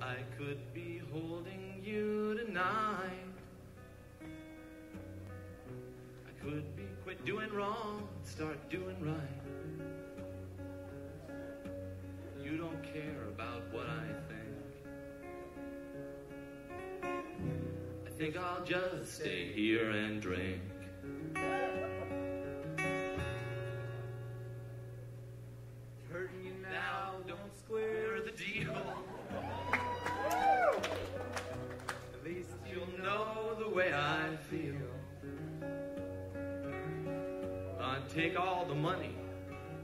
I could be holding you tonight. I could be quit doing wrong, start doing right. You don't care about what I think. I think I'll just stay here and drink. Way I feel. I'd take all the money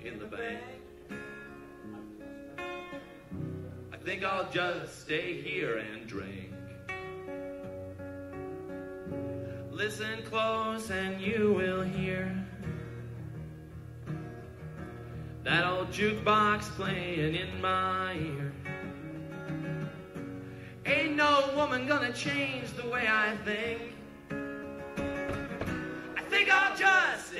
in the bank. I think I'll just stay here and drink. Listen close and you will hear that old jukebox playing in my ear. Woman gonna change the way I think. I think I'll just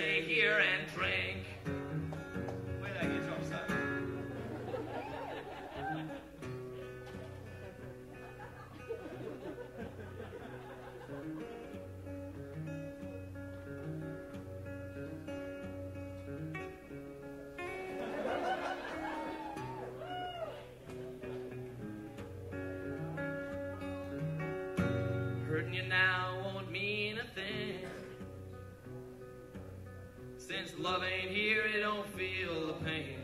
Hurting you now won't mean a thing. Since love ain't here, it don't feel the pain.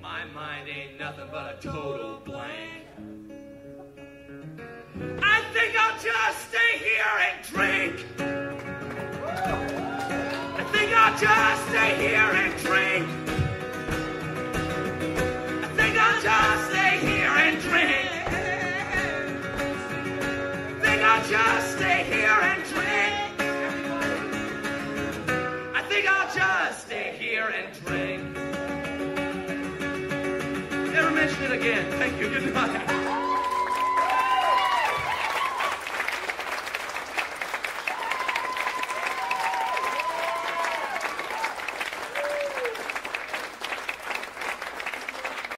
My mind ain't nothing but a total blank. I think I'll just stay here and drink. I think I'll just stay here Stay here and drink. Never mention it again. Thank you. Good night.